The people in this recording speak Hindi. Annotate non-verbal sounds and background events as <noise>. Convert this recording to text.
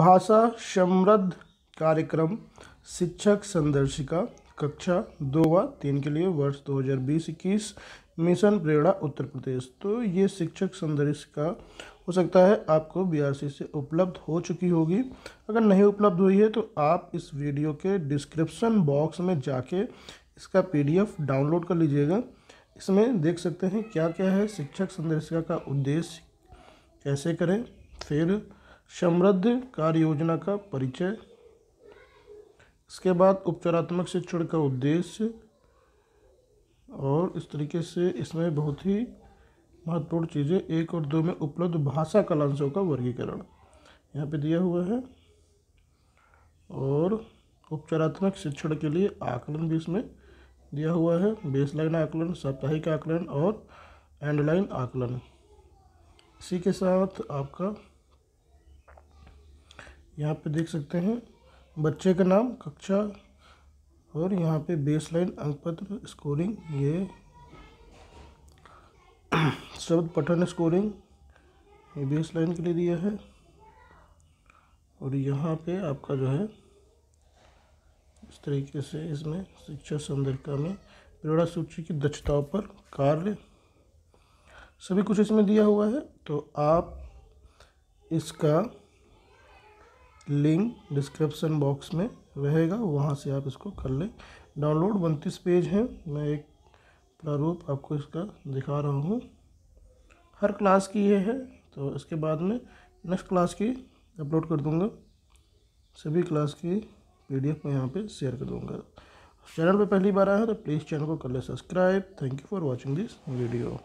भाषा समृद्ध कार्यक्रम, शिक्षक संदर्शिका, कक्षा दो व तीन के लिए वर्ष 2020-21 मिशन प्रेरणा, उत्तर प्रदेश। तो ये शिक्षक संदर्शिका, हो सकता है आपको बीआरसी से उपलब्ध हो चुकी होगी। अगर नहीं उपलब्ध हुई है तो आप इस वीडियो के डिस्क्रिप्शन बॉक्स में जाके इसका पीडीएफ डाउनलोड कर लीजिएगा। इसमें देख सकते हैं क्या क्या है शिक्षक संदर्शिका का उद्देश्य, कैसे करें, फिर समृद्ध कार्य योजना का परिचय। इसके बाद उपचारात्मक शिक्षण का उद्देश्य और इस तरीके से इसमें बहुत ही महत्वपूर्ण चीज़ें, एक और दो में उपलब्ध भाषा कलांशों का वर्गीकरण यहाँ पे दिया हुआ है। और उपचारात्मक शिक्षण के लिए आकलन भी इसमें दिया हुआ है। बेसलाइन आकलन, साप्ताहिक आकलन और एंडलाइन आकलन। इसी के साथ आपका यहाँ पे देख सकते हैं बच्चे का नाम, कक्षा और यहाँ पे बेस बेसलाइन अंकपत्र स्कोरिंग ये <clears throat> शब्द पठन स्कोरिंग ये बेस लाइन के लिए दिया है। और यहाँ पे आपका जो है, इस तरीके से इसमें शिक्षा संदर्भिका में प्रेरणा सूची की दक्षताओं पर कार्य, सभी कुछ इसमें दिया हुआ है। तो आप इसका लिंक डिस्क्रिप्शन बॉक्स में रहेगा, वहाँ से आप इसको कर लें। डाउनलोड उनतीस पेज है। मैं एक प्रारूप आपको इसका दिखा रहा हूँ। हर क्लास की ये है तो इसके बाद में नेक्स्ट क्लास की अपलोड कर दूँगा। सभी क्लास की पीडीएफ मैं यहाँ पे शेयर कर दूँगा। चैनल पे पहली बार आया है तो प्लीज़ चैनल को कर ले subscribe. Thank you for watching this video.